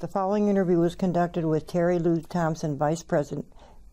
The following interview was conducted with Teri Lucie Thompson, Vice President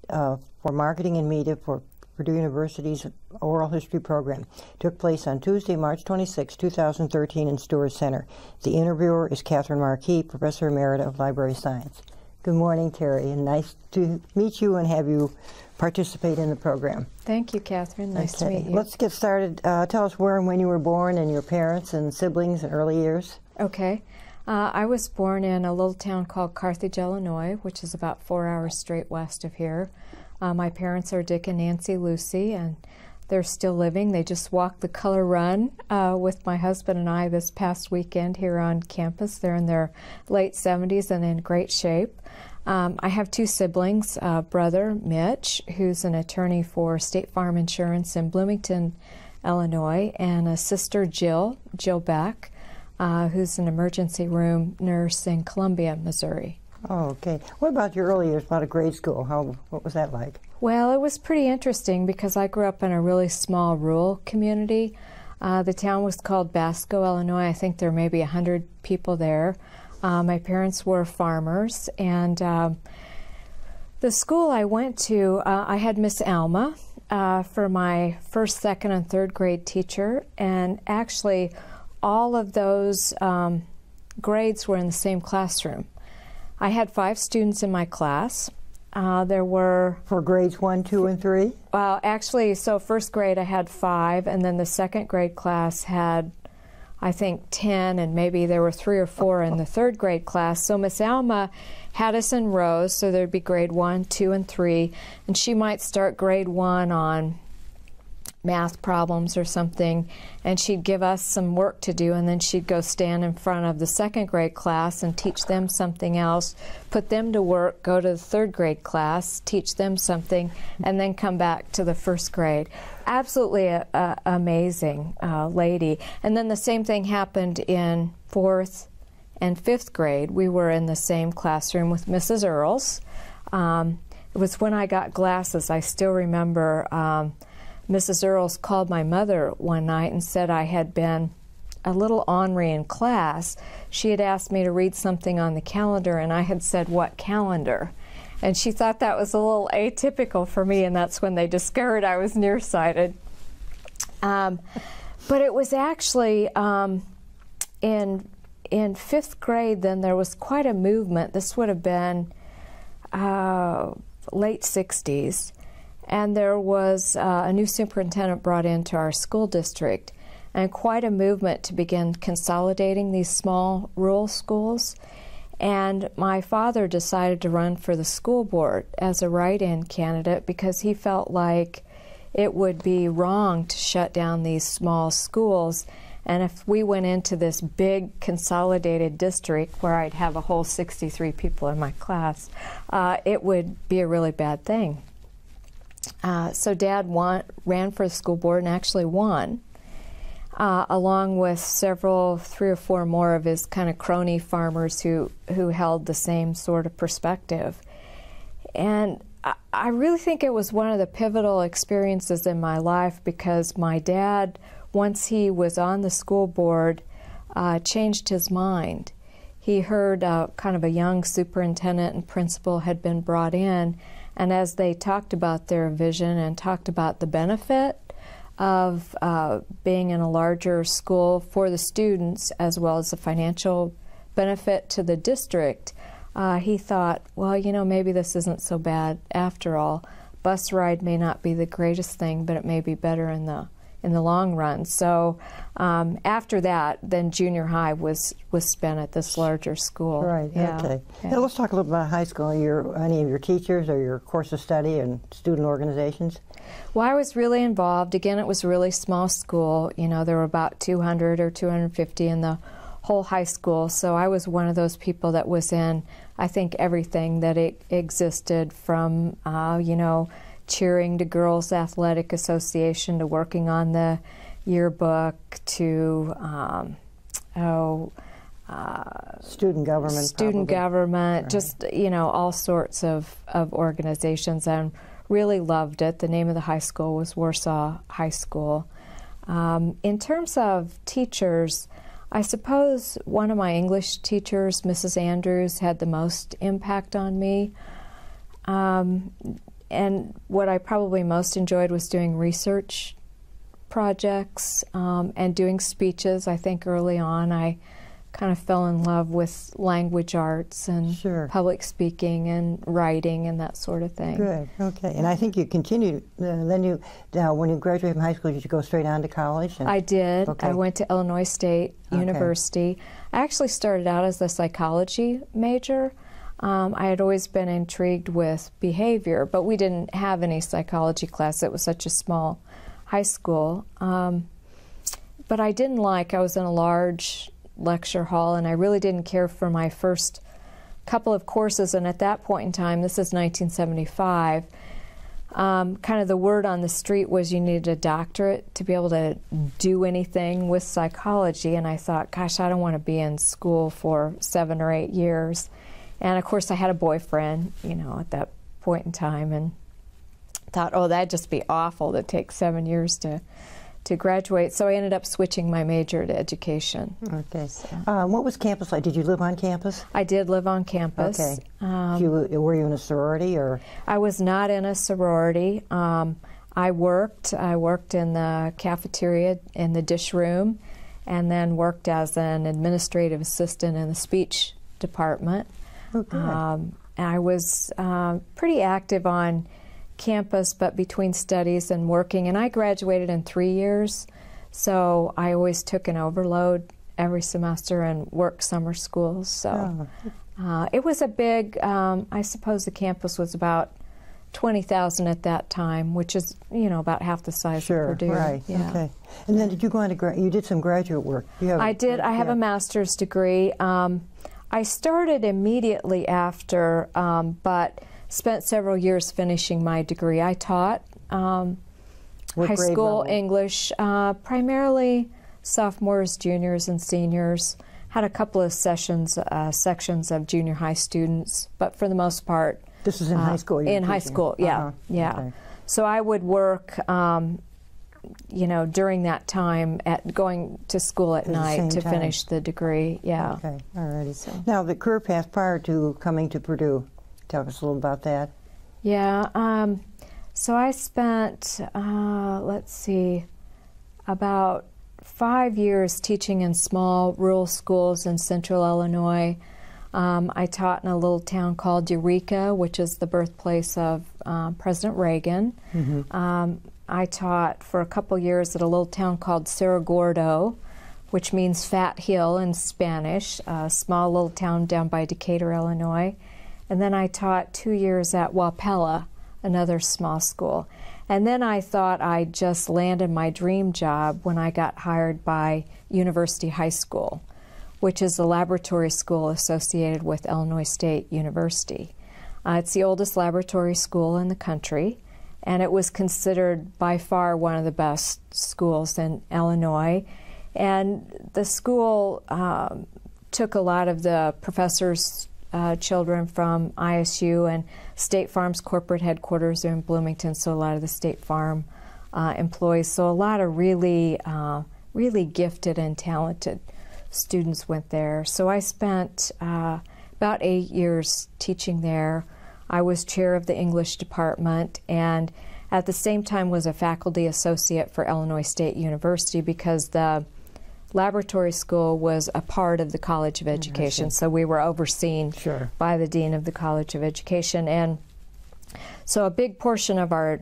uh, for Marketing and Media for Purdue University's Oral History Program. It took place on Tuesday, March 26, 2013 in Stewart Center. The interviewer is Katherine Markee, Professor Emerita of Library Science. Good morning, Teri, and nice to meet you and have you participate in the program. Thank you, Katherine. Nice okay. to meet you. Let's get started. Uh, tell us where and when you were born and your parents and siblings and early years. Okay. Uh, I was born in a little town called Carthage, Illinois, which is about four hours straight west of here. Uh, my parents are Dick and Nancy Lucie, and they're still living. They just walked the color run uh, with my husband and I this past weekend here on campus. They're in their late 70s and in great shape. Um, I have two siblings, uh, brother Mitch, who's an attorney for State Farm Insurance in Bloomington, Illinois, and a sister Jill, Jill Beck, uh, who's an emergency room nurse in Columbia, Missouri. Oh, okay. What about your early years? About a grade school? How? What was that like? Well, it was pretty interesting because I grew up in a really small rural community. Uh, the town was called Basco, Illinois. I think there may be 100 people there. Uh, my parents were farmers, and uh, the school I went to, uh, I had Miss Alma uh, for my first, second, and third grade teacher, and actually, all of those um, grades were in the same classroom. I had five students in my class. Uh, there were for grades one, two, and three. Well, actually, so first grade I had five, and then the second grade class had, I think, ten, and maybe there were three or four in the third grade class. So Miss Alma had us in rows, so there'd be grade one, two, and three, and she might start grade one on math problems or something, and she'd give us some work to do, and then she'd go stand in front of the second grade class and teach them something else, put them to work, go to the third grade class, teach them something, and then come back to the first grade. Absolutely a, a, amazing uh, lady. And then the same thing happened in fourth and fifth grade. We were in the same classroom with Mrs. Earls. Um, it was when I got glasses. I still remember. Um, Mrs. Earls called my mother one night and said I had been a little ornery in class. She had asked me to read something on the calendar, and I had said, What calendar? And she thought that was a little atypical for me, and that's when they discovered I was nearsighted. Um, but it was actually um, in in fifth grade. Then there was quite a movement. This would have been uh, late '60s, and there was uh, a new superintendent brought into our school district, and quite a movement to begin consolidating these small rural schools. And my father decided to run for the school board as a write in candidate because he felt like it would be wrong to shut down these small schools. And if we went into this big consolidated district where I'd have a whole 63 people in my class, uh, it would be a really bad thing. Uh, so Dad ran for the school board and actually won, uh, along with several, three or four more of his kind of crony farmers who, who held the same sort of perspective. And I, I really think it was one of the pivotal experiences in my life because my dad, once he was on the school board, uh, changed his mind. He heard uh, kind of a young superintendent and principal had been brought in and as they talked about their vision and talked about the benefit of uh, being in a larger school for the students as well as the financial benefit to the district, uh, he thought, well, you know, maybe this isn't so bad after all. Bus ride may not be the greatest thing, but it may be better in the in the long run. So um, after that, then junior high was was spent at this larger school. Right. Yeah. Okay. Yeah. Now let's talk a little bit about high school. Your any of your teachers or your course of study and student organizations. Well, I was really involved. Again, it was a really small school. You know, there were about 200 or 250 in the whole high school. So I was one of those people that was in, I think, everything that it existed from, uh, you know, cheering to Girls Athletic Association to working on the yearbook to, um, oh, uh, student government, student probably. government, Right. just you know all sorts of, of organizations, and really loved it. The name of the high school was Warsaw High School. Um, in terms of teachers, I suppose one of my English teachers, Mrs. Andrews, had the most impact on me. Um, and what I probably most enjoyed was doing research projects um, and doing speeches. I think early on I kind of fell in love with language arts and Sure. public speaking and writing and that sort of thing. Good. Okay. And I think you continued. Uh, then you, now when you graduated from high school, did you go straight on to college? And- I did. Okay. I went to Illinois State Okay. University. I actually started out as a psychology major. Um, I had always been intrigued with behavior, but we didn't have any psychology class. It was such a small high school. Um, but I didn't like, I was in a large lecture hall, and I really didn't care for my first couple of courses. And at that point in time, this is 1975, um, kind of the word on the street was you needed a doctorate to be able to do anything with psychology. And I thought, gosh, I don't want to be in school for seven or eight years. And of course, I had a boyfriend, you know, at that point in time, and thought, oh, that'd just be awful to take seven years to to graduate. So I ended up switching my major to education. Okay. Um, what was campus like? Did you live on campus? I did live on campus. Okay. Um, you, were you in a sorority or? I was not in a sorority. Um, I worked. I worked in the cafeteria in the dish room, and then worked as an administrative assistant in the speech department. Oh, good. Um, and I was uh, pretty active on campus, but between studies and working. And I graduated in three years, so I always took an overload every semester and worked summer schools. So Oh, uh, it was a big. Um, I suppose the campus was about twenty thousand at that time, which is you know about half the size sure. of Purdue. Right. Yeah. Okay. And then did you go on to gra- you did some graduate work? You have- I did. I have yeah. a master's degree. Um, I started immediately after, um, but spent several years finishing my degree. I taught um, high school level? English, uh, primarily sophomores, juniors, and seniors. Had a couple of sessions, uh, sections of junior high students, but for the most part, This is in uh, high school. in high school, yeah, Uh-huh. yeah. Okay. So I would work, um, you know, during that time at going to school at At night to time. finish the degree. Yeah. Okay. All righty. So- Now the career path prior to coming to Purdue. Tell us a little about that. Yeah. Um, so I spent, uh, let's see, about five years teaching in small rural schools in central Illinois. Um, I taught in a little town called Eureka, which is the birthplace of um, President Reagan. Um, I taught for a couple years at a little town called Cerro Gordo, which means fat hill in Spanish, a small little town down by Decatur, Illinois. And then I taught two years at Wapella, another small school. And then I thought I'd just landed my dream job when I got hired by University High School, which is the laboratory school associated with Illinois State University. Uh, it's the oldest laboratory school in the country, and it was considered by far one of the best schools in Illinois. And the school um, took a lot of the professors' uh, children from ISU and State Farm's corporate headquarters are in Bloomington, so a lot of the State Farm uh, employees. So a lot of really, uh, really gifted and talented students went there. So I spent uh, about eight years teaching there. I was chair of the English department and at the same time was a faculty associate for Illinois State University because the laboratory school was a part of the College of Education, so we were overseen Sure. by the dean of the College of Education, and so a big portion of our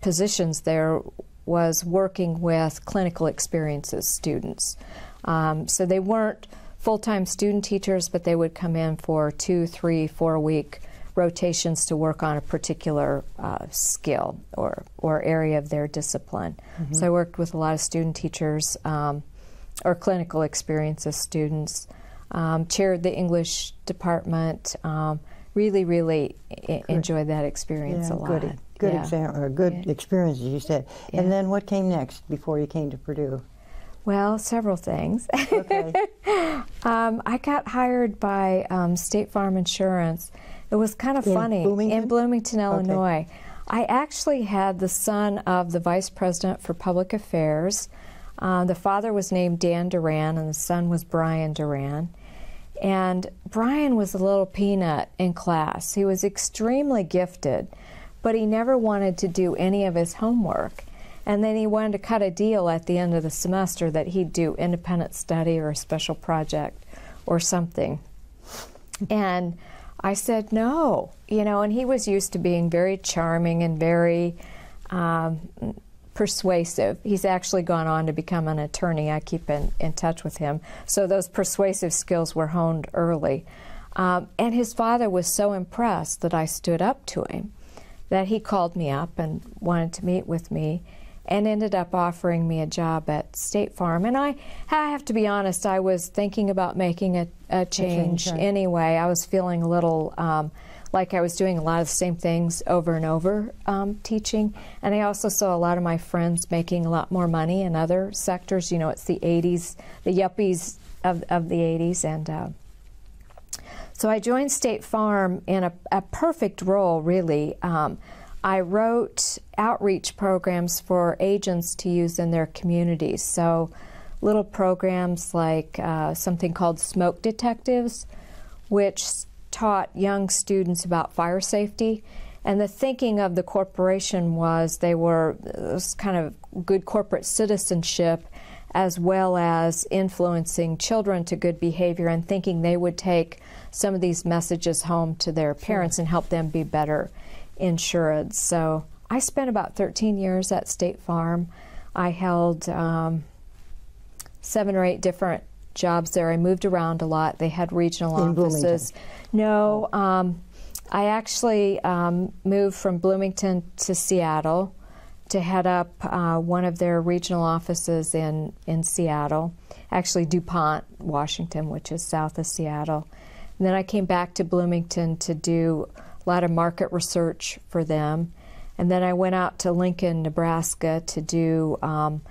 positions there was working with clinical experiences students. Um, so they weren't full-time student teachers, but they would come in for two, three, four-week rotations to work on a particular uh, skill or, or area of their discipline. So I worked with a lot of student teachers um, or clinical experiences students, um, chaired the English department, um, really, really I- enjoyed that experience Yeah, a lot. good, good Yeah. exam, or good Yeah. experiences, you said. Yeah. And then what came next before you came to Purdue? Well, several things. Okay. um, I got hired by um, State Farm Insurance. It was kind of In funny Bloomington? in Bloomington, Illinois. I actually had the son of the vice president for public affairs. Uh, the father was named Dan Duran, and the son was Brian Duran. And Brian was a little peanut in class. He was extremely gifted, but he never wanted to do any of his homework. And then he wanted to cut a deal at the end of the semester that he'd do independent study or a special project or something. and I said no, you know, and he was used to being very charming and very um, persuasive. He's actually gone on to become an attorney. I keep in, in touch with him. So those persuasive skills were honed early. Um, and his father was so impressed that I stood up to him that he called me up and wanted to meet with me and ended up offering me a job at State Farm. And I, I have to be honest, I was thinking about making a, a change, anyway. I was feeling a little. Um, like I was doing a lot of the same things over and over um, teaching. And I also saw a lot of my friends making a lot more money in other sectors. You know, it's the 80s, the yuppies of, of the 80s. And uh, so I joined State Farm in a, a perfect role, really. Um, I wrote outreach programs for agents to use in their communities. So little programs like uh, something called Smoke Detectives, which taught young students about fire safety. And the thinking of the corporation was they were was kind of good corporate citizenship as well as influencing children to good behavior and thinking they would take some of these messages home to their parents sure. and help them be better insured. So I spent about 13 years at State Farm. I held um, seven or eight different jobs there. I moved around a lot. They had regional In offices. No, um, I actually um, moved from Bloomington to Seattle to head up uh, one of their regional offices in, in Seattle, actually DuPont, Washington, which is south of Seattle. And then I came back to Bloomington to do a lot of market research for them. And then I went out to Lincoln, Nebraska to do um,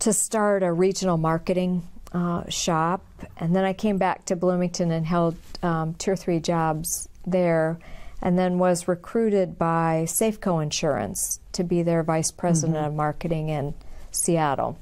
to start a regional marketing uh, shop, and then I came back to Bloomington and held um, two or three jobs there, and then was recruited by Safeco Insurance to be their vice president mm-hmm. of marketing in Seattle.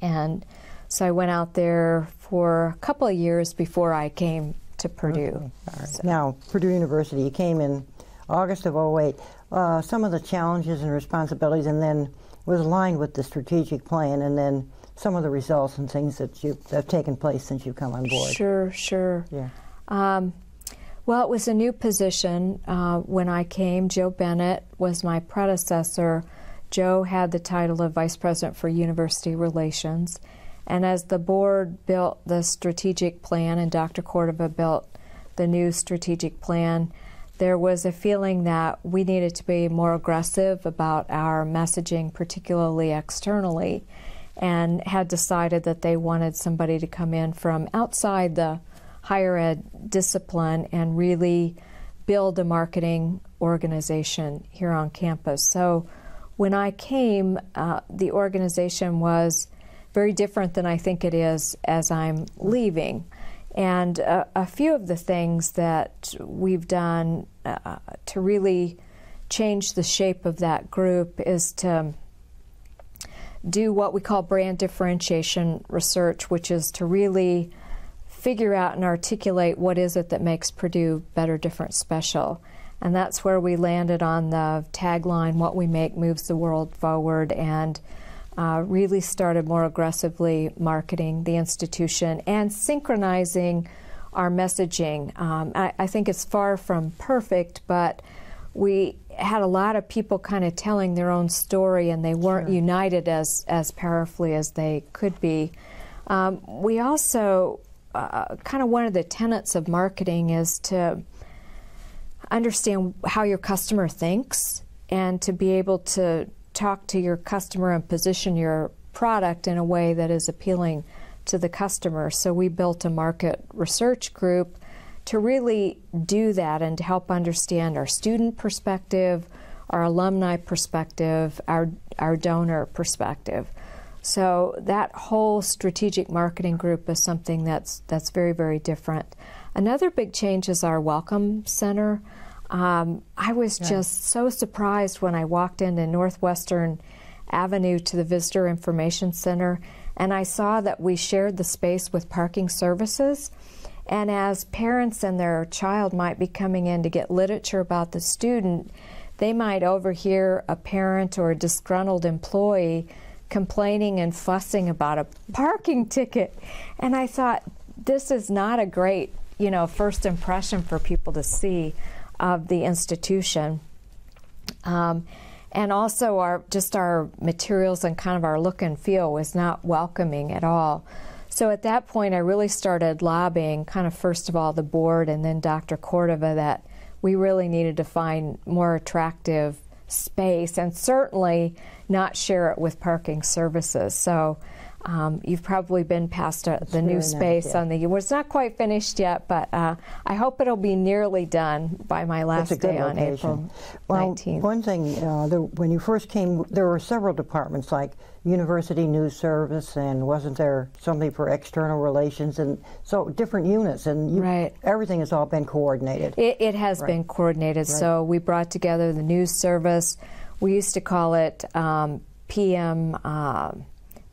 And so I went out there for a couple of years before I came to Purdue. Okay. So. Now, Purdue University, you came in August of 08. Uh, some of the challenges and responsibilities, and then was aligned with the strategic plan, and then some of the results and things that you that have taken place since you've come on board. Sure, sure. Yeah. Um, well, it was a new position uh, when I came. Joe Bennett was my predecessor. Joe had the title of Vice President for University Relations. And as the board built the strategic plan and Dr. Cordova built the new strategic plan, there was a feeling that we needed to be more aggressive about our messaging, particularly externally and had decided that they wanted somebody to come in from outside the higher ed discipline and really build a marketing organization here on campus. So when I came, uh, the organization was very different than I think it is as I'm leaving. And uh, a few of the things that we've done uh, to really change the shape of that group is to do what we call brand differentiation research, which is to really figure out and articulate what is it that makes Purdue better, different, special. And that's where we landed on the tagline, What We Make Moves the World Forward, and uh, really started more aggressively marketing the institution and synchronizing our messaging. Um, I, I think it's far from perfect, but we had a lot of people kind of telling their own story, and they weren't sure. united as as powerfully as they could be. Um, we also uh, kind of one of the tenets of marketing is to understand how your customer thinks and to be able to talk to your customer and position your product in a way that is appealing to the customer. So we built a market research group to really do that and to help understand our student perspective, our alumni perspective, our, our donor perspective. So that whole strategic marketing group is something that's that's very very different. Another big change is our welcome center. Um, I was yeah. just so surprised when I walked into Northwestern avenue to the Visitor Information Center, and I saw that we shared the space with parking services. And as parents and their child might be coming in to get literature about the student, they might overhear a parent or a disgruntled employee complaining and fussing about a parking ticket. And I thought, this is not a great, you know, first impression for people to see of the institution. Um, and also our just our materials and kind of our look and feel was not welcoming at all. So at that point, I really started lobbying, kind of first of all the board and then Dr. Cordova, that we really needed to find more attractive space and certainly not share it with parking services. So um, you've probably been past uh, the new space nice, yeah. on the. Well, it's not quite finished yet, but uh, I hope it'll be nearly done by my last That's a good day on location. April well, 19th. one thing, uh, the, when you first came, there were several departments like University News Service, and wasn't there something for external relations, and so different units, and you, Right. everything has all been coordinated. It, it has been coordinated. So we brought together the news service. We used to call it um, PM um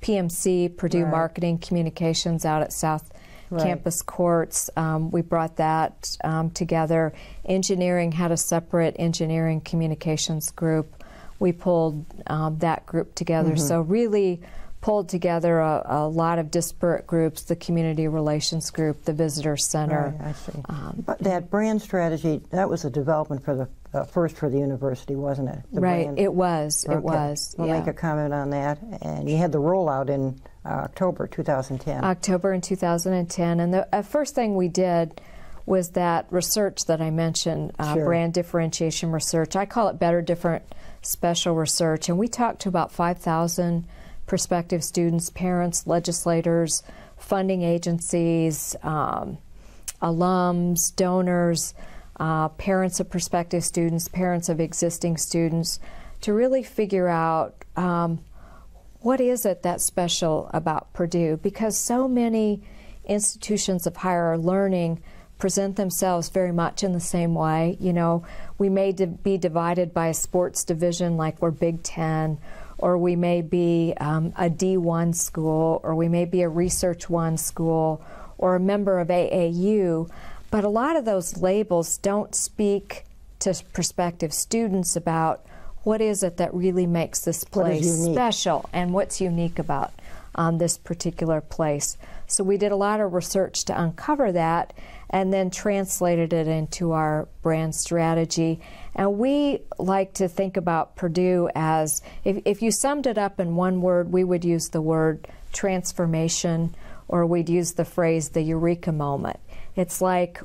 PMC Purdue Right. Marketing Communications out at South Right. Campus Courts. Um, we brought that um, together. Engineering had a separate engineering communications group. We pulled um, that group together. Mm-hmm. So really pulled together a, a lot of disparate groups: the community relations group, the visitor center. Right, I see. Um, but that brand strategy, that was a development for the uh, first for the university, wasn't it? The right, brand- it was. It was. We'll yeah. make a comment on that. And you had the rollout in uh, October 2010. October in 2010. And the uh, first thing we did was that research that I mentioned, uh, Sure. brand differentiation research. I call it Better Different Special Research. And we talked to about 5,000 prospective students, parents, legislators, funding agencies, um, alums, donors, uh, parents of prospective students, parents of existing students, to really figure out. Um, what is it that's special about Purdue? Because so many institutions of higher learning present themselves very much in the same way. You know, we may be divided by a sports division like we're Big Ten, or we may be um, a D1 school, or we may be a Research One school, or a member of AAU. But a lot of those labels don't speak to prospective students about what is it that really makes this place special and what's unique about um, this particular place. So we did a lot of research to uncover that and then translated it into our brand strategy. And we like to think about Purdue as if, if you summed it up in one word, we would use the word transformation or we'd use the phrase the eureka moment. It's like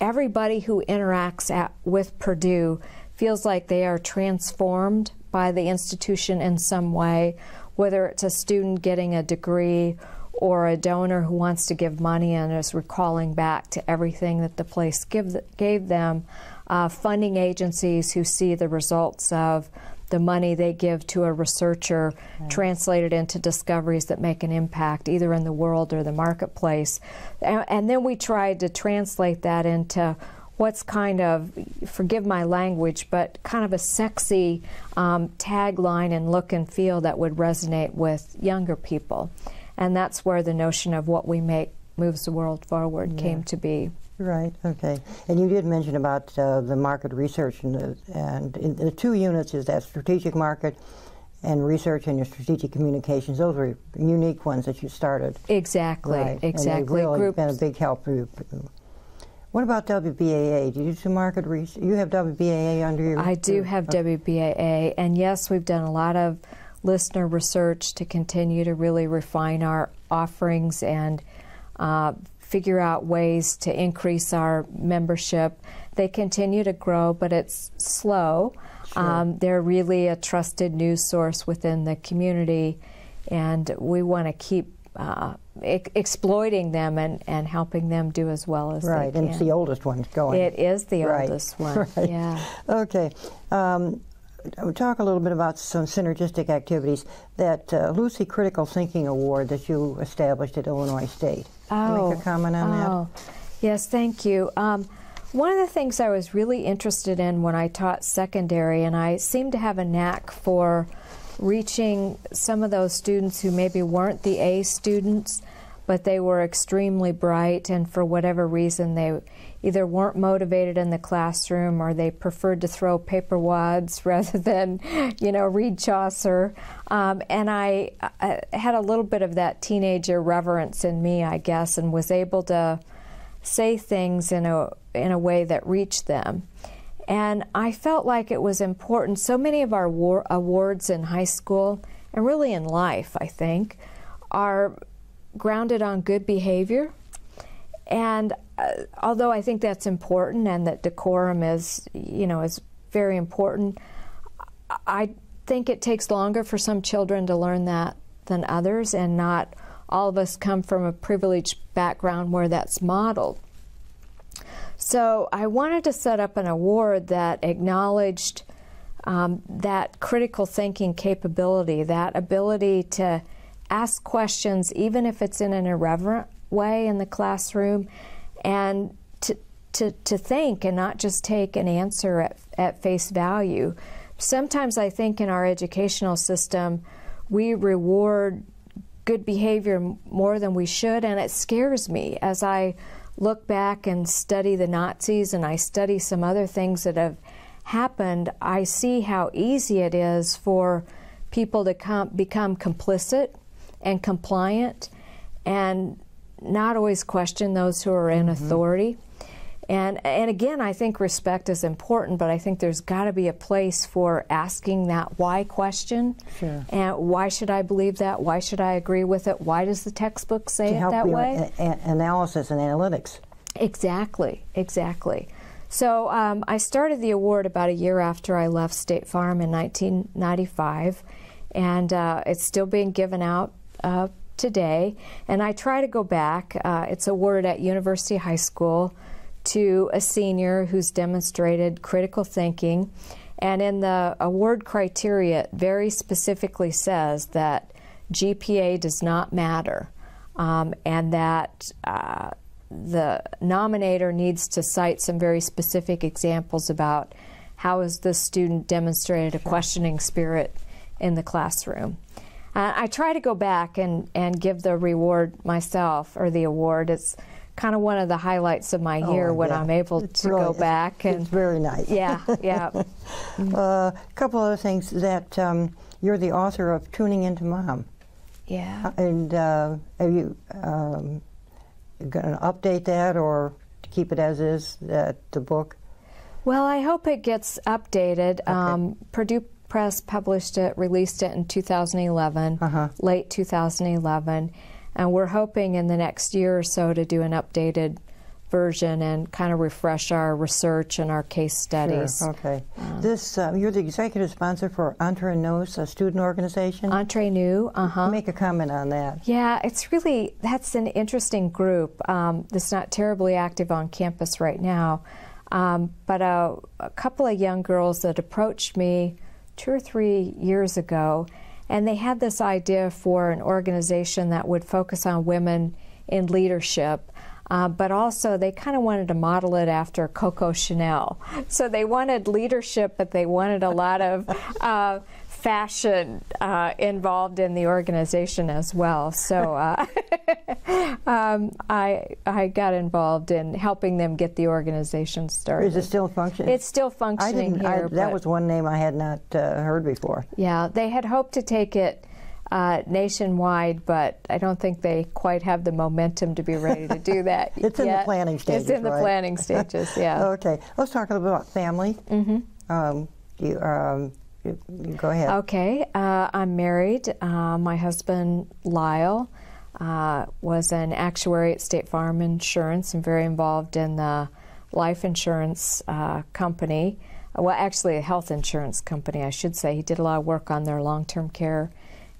everybody who interacts at, with Purdue feels like they are transformed by the institution in some way, whether it's a student getting a degree or a donor who wants to give money and is recalling back to everything that the place give, gave them, uh, funding agencies who see the results of the money they give to a researcher translated into discoveries that make an impact either in the world or the marketplace. And, and then we tried to translate that into what's kind of, forgive my language, but kind of a sexy um, tagline and look and feel that would resonate with younger people. And that's where the notion of what we make moves the world forward came to be. Right. Okay. And you did mention about uh, the market research, and, the, and in the two units is that strategic market and research and your strategic communications. Those were unique ones that you started. Exactly, Right. exactly. And really Groups- been a big help for you. What about WBAA? Do you do market research? You have WBAA under your. I do have WBAA, and yes, we've done a lot of listener research to continue to really refine our offerings and uh, figure out ways to increase our membership. They continue to grow, but it's slow. Um, they're really a trusted news source within the community, and we want to keep uh, e- exploiting them and, and helping them do as well as Right, they and it's the oldest one going. It is the Right, oldest one. right. Yeah. Okay. Um, talk a little bit about some synergistic activities. That uh, Lucie Critical Thinking Award that you established at Illinois State. Oh, Make a comment on oh. Yes, thank you. Um, one of the things I was really interested in when I taught secondary, and I seem to have a knack for reaching some of those students who maybe weren't the A students, but they were extremely bright, and for whatever reason, they either weren't motivated in the classroom or they preferred to throw paper wads rather than, you know, read Chaucer. Um, and I, I had a little bit of that teenage irreverence in me, I guess, and was able to say things in a in a way that reached them. And I felt like it was important. So many of our war, awards in high school and really in life, I think, are grounded on good behavior. And uh, although I think that's important and that decorum is, you know, is very important, I think it takes longer for some children to learn that than others, and not all of us come from a privileged background where that's modeled. So I wanted to set up an award that acknowledged um, that critical thinking capability, that ability to ask questions, even if it's in an irreverent way in the classroom, and to, to, to think and not just take an answer at, at face value. Sometimes I think in our educational system, we reward good behavior more than we should, and it scares me as I look back and study the Nazis and I study some other things that have happened, I see how easy it is for people to com- become complicit and compliant and not always question those who are in mm-hmm. authority. And, and again, I think respect is important, but I think there's got to be a place for asking that why question. Sure. And why should I believe that? Why should I agree with it? Why does the textbook say to it help that way? Analysis and analytics. Exactly, exactly. So um, I started the award about a year after I left State Farm in 1995, and uh, it's still being given out uh, today. And I try to go back. Uh, it's awarded at University High School to a senior who's demonstrated critical thinking. And in the award criteria, it very specifically says that GPA does not matter um, and that uh, the nominator needs to cite some very specific examples about how has the student demonstrated a questioning spirit in the classroom. Uh, I try to go back and, and give the reward myself, or the award. It's kind of one of the highlights of my year oh, when yeah. I'm able it's to really, go back. And, it's very nice. Yeah, yeah. A uh, couple other things that um, you're the author of Tuning Into Mom. Yeah. Uh, and uh, have you um, going to update that or keep it as is, that the book? Well, I hope it gets updated. Okay. Um, Purdue Press published it, released it in 2011, uh-huh. late 2011, and we're hoping in the next year or so to do an updated version and kind of refresh our research and our case studies. Sure. Okay. Um, this uh, you're the executive sponsor for Entre Nous, a student organization. Entre Nous, uh huh. Make a comment on that. Yeah, it's really that's an interesting group um, that's not terribly active on campus right now, um, but uh, a couple of young girls that approached me two or three years ago, and they had this idea for an organization that would focus on women in leadership. Uh, but also they kind of wanted to model it after Coco Chanel. So they wanted leadership, but they wanted a lot of uh, fashion uh, involved in the organization as well. So uh, um, I I got involved in helping them get the organization started. Is it still functioning? It's still functioning here. I, that was one name I had not uh, heard before. Yeah, they had hoped to take it uh, nationwide, but I don't think they quite have the momentum to be ready to do that. it's yet. in the planning stages. It's in the right? planning stages. Yeah. okay, let's talk a little bit about family. Mm-hmm. Um, you, um, you, go ahead. Okay, uh, I'm married. Uh, my husband Lyle uh, was an actuary at State Farm Insurance and very involved in the life insurance uh, company. Well, actually, a health insurance company, I should say. He did a lot of work on their long-term care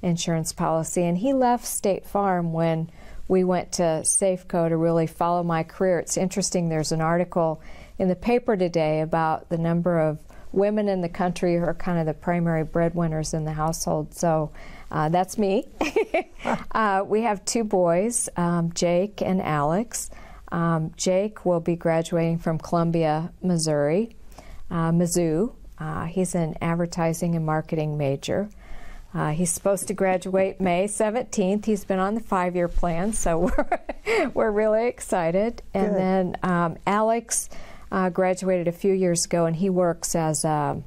insurance policy. And he left State Farm when we went to Safeco to really follow my career. It's interesting, there's an article in the paper today about the number of women in the country who are kind of the primary breadwinners in the household. So uh, that's me. uh, we have two boys, um, Jake and Alex. Um, Jake will be graduating from Columbia, Missouri, uh, Mizzou. Uh, he's an advertising and marketing major. Uh, he's supposed to graduate May 17th. He's been on the five year plan, so we're, we're really excited. And Good. then um, Alex uh, graduated a few years ago, and he works as a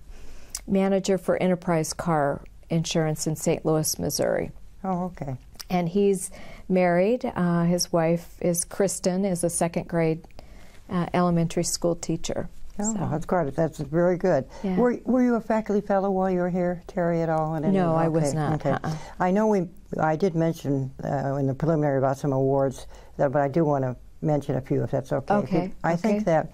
manager for Enterprise Car Insurance in St. Louis, Missouri. Oh, okay. And he's married. Uh, his wife is Kristen, is a second grade uh, elementary school teacher. Oh, So- that's great. That's very good. Yeah. Were, were you a faculty fellow while you were here, Teri, at all? No, I was okay, not, Okay. uh-uh. I know we. I did mention uh, in the preliminary about some awards, that, but I do want to mention a few, if that's okay. Okay, I okay. think that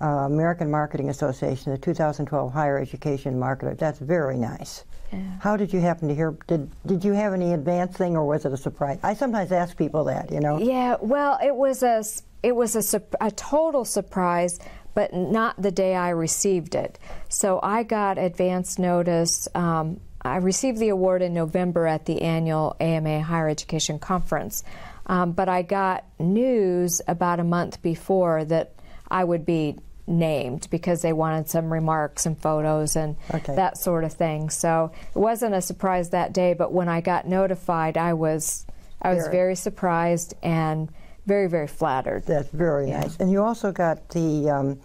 uh, American Marketing Association, the 2012 Higher Education Marketer, that's very nice. Yeah. How did you happen to hear? Did Did you have any advance thing, or was it a surprise? I sometimes ask people that. You know. Yeah, well, it was a it was a, a total surprise, but not the day I received it. So I got advance notice. Um, I received the award in November at the annual AMA Higher Education Conference, um, but I got news about a month before that I would be named because they wanted some remarks and photos and Okay. that sort of thing. So it wasn't a surprise that day, but when I got notified, I was I was Very. very surprised and very very flattered. That's very Yeah. nice. And you also got the um,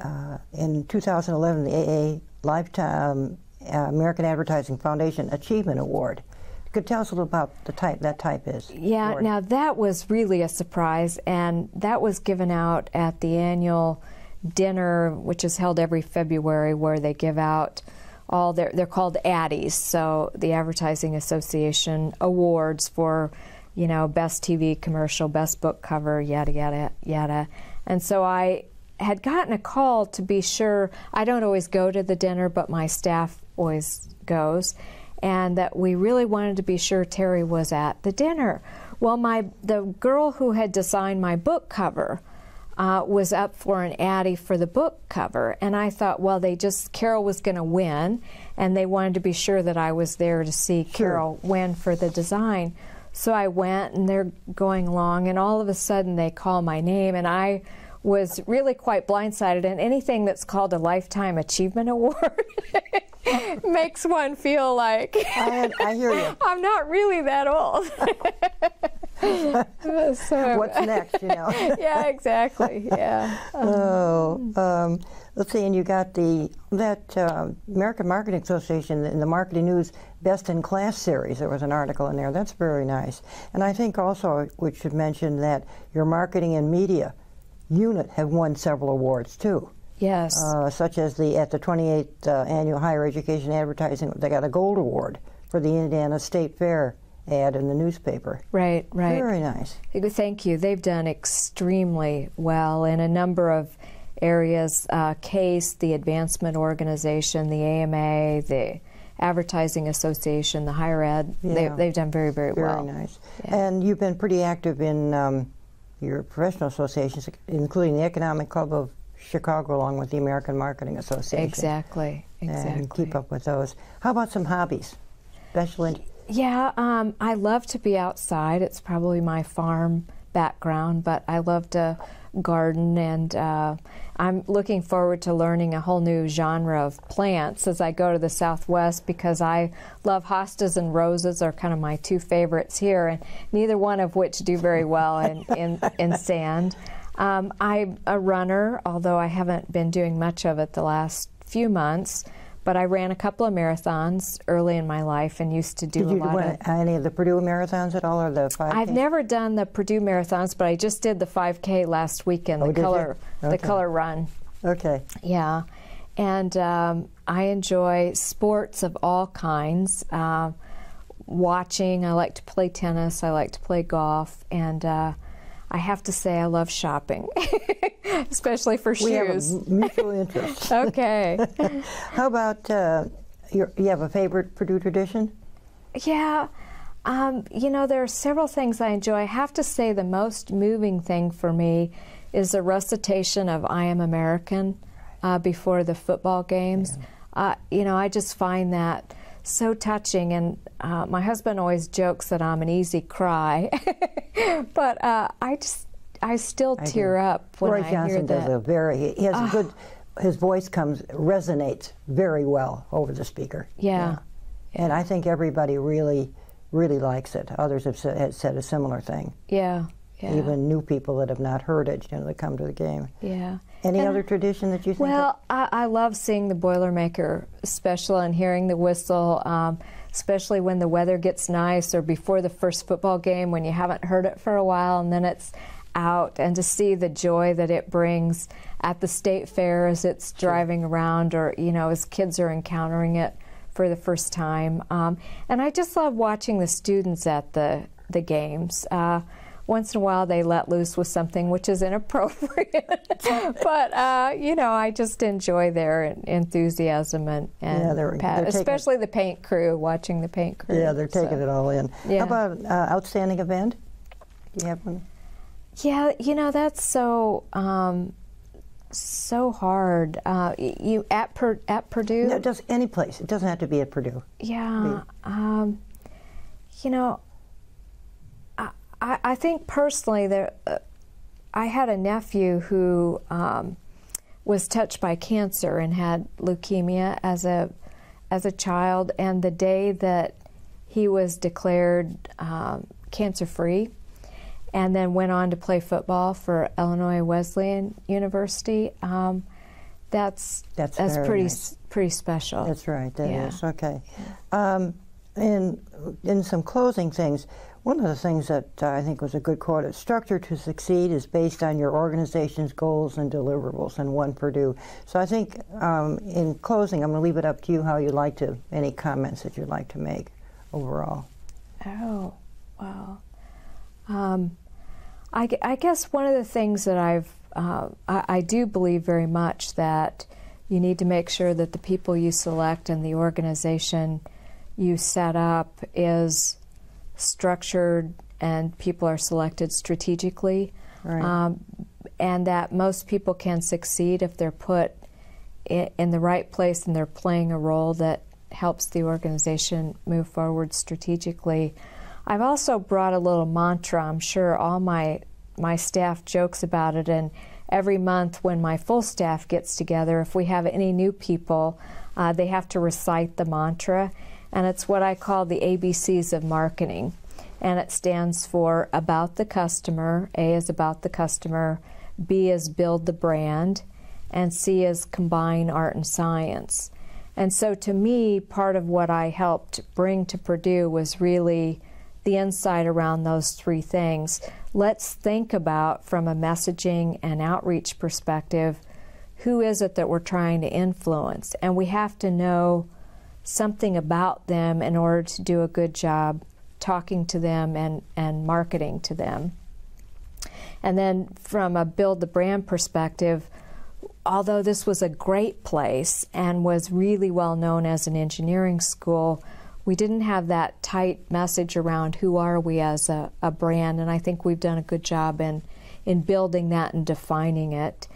uh, in 2011 the AA Lifetime uh, American Advertising Foundation Achievement Award. Could tell us a little about the type that type is. Yeah, award. now that was really a surprise, and that was given out at the annual dinner, which is held every February, where they give out all their, they're called Addies, so the Advertising Association awards for, you know, best TV commercial, best book cover, yada, yada, yada. And so I had gotten a call to be sure, I don't always go to the dinner, but my staff always goes and that we really wanted to be sure Teri was at the dinner. Well, my the girl who had designed my book cover uh, was up for an Addie for the book cover, and I thought, well, they just Carol was going to win, and they wanted to be sure that I was there to see Carol win for the design. So I went, and they're going along, and all of a sudden they call my name, and I was really quite blindsided. And anything that's called a lifetime achievement award makes one feel like I, I hear you. I'm not really that old. so, What's next? You know. yeah, exactly. Yeah. Oh, um, let's see. And you got the that uh, American Marketing Association in the Marketing News Best in Class series. There was an article in there. That's very nice. And I think also we should mention that your marketing and media unit have won several awards too. Yes. uh, such as the at the 28th uh, annual higher education advertising. They got a gold award for the Indiana State Fair ad in the newspaper. right. Right. Very nice. Thank you. They've done extremely well in a number of areas. Uh, CASE, the Advancement Organization, the AMA, the Advertising Association, the Higher Ed. Yeah. They, they've done very, very, Very well. Very nice. Yeah. And you've been pretty active in um, your professional associations, including the Economic Club of Chicago, along with the American Marketing Association. Exactly. Exactly. And keep up with those. How about some hobbies? Special Yeah, um, I love to be outside. It's probably my farm background, but I love to garden, and uh, I'm looking forward to learning a whole new genre of plants as I go to the Southwest because I love hostas and roses are kind of my two favorites here, and neither one of which do very well in, in, in sand. Um, I'm a runner, although I haven't been doing much of it the last few months. But I ran a couple of marathons early in my life and used to do Did a you lot of. any of the Purdue marathons at all, or the 5 I've never done the Purdue marathons, but I just did the 5K last weekend, Oh, the color, the color run. Okay. Yeah, and um, I enjoy sports of all kinds. Uh, watching, I like to play tennis. I like to play golf, and uh, I have to say I love shopping, especially for We have a mutual interest. okay. How about uh, your, you have a favorite Purdue tradition? Yeah, um, you know, there are several things I enjoy. I have to say, the most moving thing for me is the recitation of I Am American uh, before the football games. Uh, you know, I just find that so touching. And uh, my husband always jokes that I'm an easy cry, but uh, I just, I still I tear do. up when Roy I hear Johnson that. Ah. does a very, he has a good, his voice comes, resonates very well over the speaker. Yeah. and I think everybody really, really likes it. Others have said, have said a similar thing. Yeah. Yeah. Even new people that have not heard it, you know, that come to the game. Yeah. Any And- other tradition that you think? Well, I, I love seeing the Boilermaker special and hearing the whistle, um, especially when the weather gets nice or before the first football game when you haven't heard it for a while and then it's out, and to see the joy that it brings at the state fair as it's driving around or, you know, as kids are encountering it for the first time. Um, and I just love watching the students at the, the games. Uh, once in a while they let loose with something which is inappropriate. but, uh, you know, I just enjoy their enthusiasm and, and Yeah, they're- pa- they're taking- especially the paint crew, watching the paint crew. yeah, they're taking So- it all in. Yeah. How about uh, outstanding event? Do you have one? Yeah, you know, that's so. Um, so hard. Uh, you at per, at Purdue? No, just any place. It doesn't have to be at Purdue. Yeah. Um, you know, I, I, think personally there, uh, I had a nephew who um, was touched by cancer and had leukemia as a as a child, and the day that he was declared um, cancer free, and then went on to play football for Illinois Wesleyan University. Um, that's That's that's pretty nice. pretty special. That's right. That is Yeah. okay. Um, and in some closing things, one of the things that uh, I think was a good quote: is "Structure to succeed is based on your organization's goals and deliverables." And one Purdue. So I think um, in closing, I'm going to leave it up to you how you'd like to. Any comments that you'd like to make overall? Oh, wow. Um, I, I guess one of the things that I've, uh, I, I do believe very much that you need to make sure that the people you select and the organization you set up is structured and people are selected strategically. Right. Um, and that most people can succeed if they're put in, in the right place and they're playing a role that helps the organization move forward strategically. I've also brought a little mantra. I'm sure all my my staff jokes about it, and every month when my full staff gets together, if we have any new people, uh, they have to recite the mantra, and it's what I call the ABCs of marketing, and it stands for about the customer. A is about the customer. B is build the brand, and C is combine art and science. And so to me, part of what I helped bring to Purdue was really the insight around those three things. Let's think about, from a messaging and outreach perspective, who is it that we're trying to influence? And we have to know something about them in order to do a good job talking to them and, and marketing to them. And then from a build the brand perspective, although this was a great place and was really well known as an engineering school, we didn't have that tight message around who are we as a, a brand, and I think we've done a good job in in building that and defining it.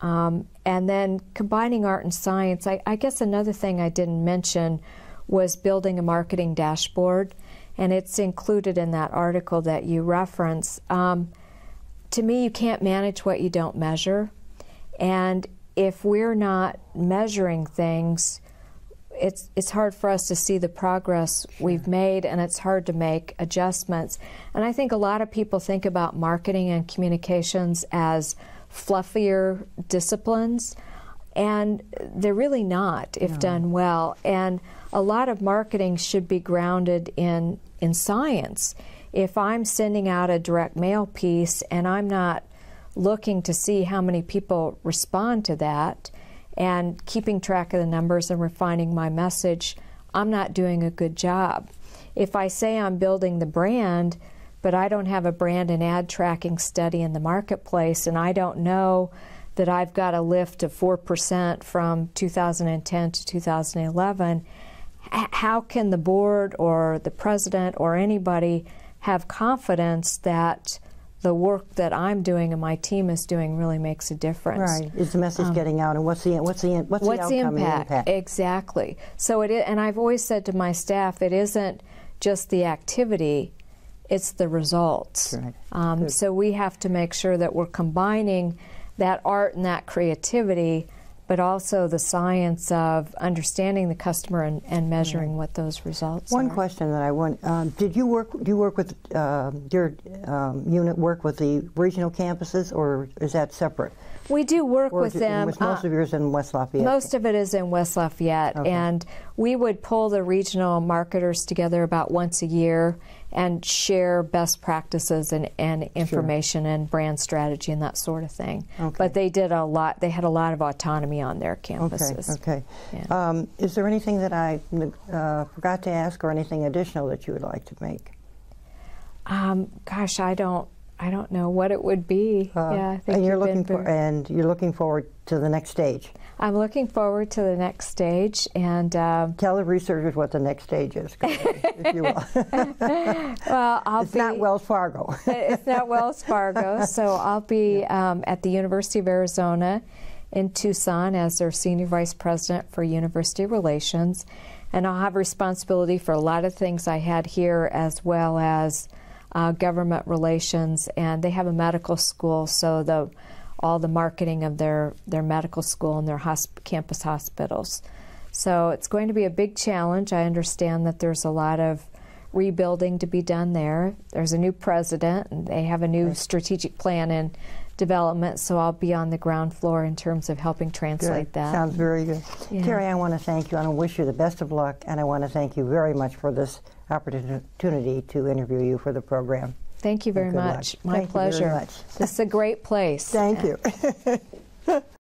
Um, and then combining art and science, I, I guess another thing I didn't mention was building a marketing dashboard, and it's included in that article that you reference. Um, to me, you can't manage what you don't measure. And if we're not measuring things, it's it's hard for us to see the progress we've made and it's hard to make adjustments. And I think a lot of people think about marketing and communications as fluffier disciplines and they're really not if done well. And a lot of marketing should be grounded in in science. If I'm sending out a direct mail piece and I'm not looking to see how many people respond to that and keeping track of the numbers and refining my message, I'm not doing a good job. If I say I'm building the brand, but I don't have a brand and ad tracking study in the marketplace and I don't know that I've got a lift of 4% from 2010 to 2011, how can the board or the president or anybody have confidence that the work that I'm doing and my team is doing really makes a difference? Right. Is the message getting out, and what's the what's the what's, Um, What's the the outcome impact? and the impact? Exactly. So it is, and I've always said to my staff, it isn't just the activity, it's the results. Right. Um, so we have to make sure that we're combining that art and that creativity but also the science of understanding the customer and, and measuring what those results are. One are. question that I want, um, did you work, do you work with, uh, your um, unit work with the regional campuses, or is that separate? We do work Or with it- them. most uh, of yours in West Lafayette? Most of it is in West Lafayette, Okay. and we would pull the regional marketers together about once a year and share best practices and, and information and brand strategy and that sort of thing. Okay. But they did a lot. They had a lot of autonomy on their campuses. okay. Yeah. Um, Is there anything that I uh, forgot to ask, or anything additional that you would like to make? Um, gosh, I don't. I don't know what it would be. Uh, yeah, I think and you're looking for, and you're looking forward to the next stage. I'm looking forward to the next stage, and um, Tell the researchers what the next stage is, if you will. well, I'll it's be. not Wells Fargo. it's not Wells Fargo. So I'll be um, at the University of Arizona in Tucson as their senior vice president for university relations. And I'll have responsibility for a lot of things I had here as well as uh, government relations. And they have a medical school, so the all the marketing of their, their medical school and their hosp- campus hospitals. So it's going to be a big challenge. I understand that there's a lot of rebuilding to be done there. There's a new president, and they have a new strategic plan in development, so I'll be on the ground floor in terms of helping translate Good. that. Sounds very good. Yeah. Teri, I want to thank you I want to wish you the best of luck, and I want to thank you very much for this opportunity to interview you for the program. Thank you very luck. much. My Thank you very pleasure. much. This is a great place. Thank you.